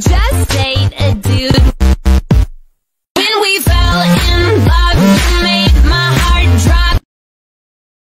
just date a